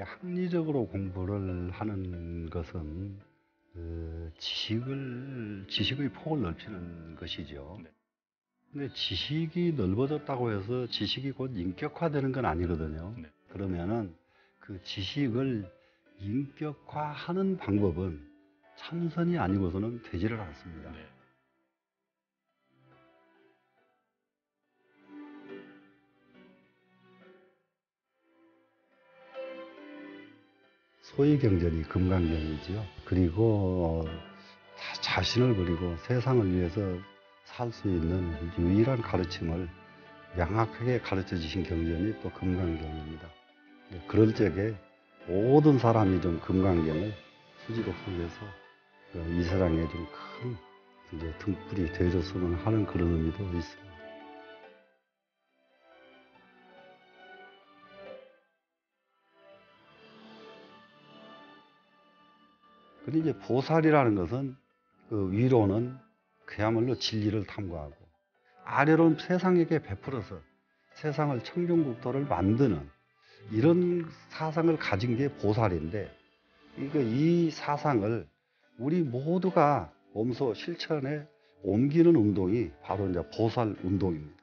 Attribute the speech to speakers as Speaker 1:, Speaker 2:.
Speaker 1: 합리적으로 공부를 하는 것은 그 지식을 지식의 폭을 넓히는 것이죠.
Speaker 2: 네.
Speaker 1: 근데 지식이 넓어졌다고 해서 지식이 곧 인격화되는 건 아니거든요.
Speaker 2: 네.
Speaker 1: 그러면은 그 지식을 인격화하는 방법은 참선이 아니고서는 되지를 않습니다.
Speaker 2: 네.
Speaker 1: 소위 경전이 금강경이지요. 그리고 자- 자신을 버리고 세상을 위해서 살 수 있는 유일한 가르침을 명확하게 가르쳐 주신 경전이 또 금강경입니다. 네, 그럴 적에 모든 사람이 좀 금강경을 수지로 속에서 이 세상에 좀 큰 등불이 되어줬으면 하는 그런 의미도 있습니다. 근데 이제 보살이라는 것은 그 위로는 그야말로 진리를 탐구하고 아래로는 세상에게 베풀어서 세상을 청정국도를 만드는 이런 사상을 가진 게 보살인데 이 사상을 우리 모두가 몸소 실천에 옮기는 운동이 바로 이제 보살 운동입니다.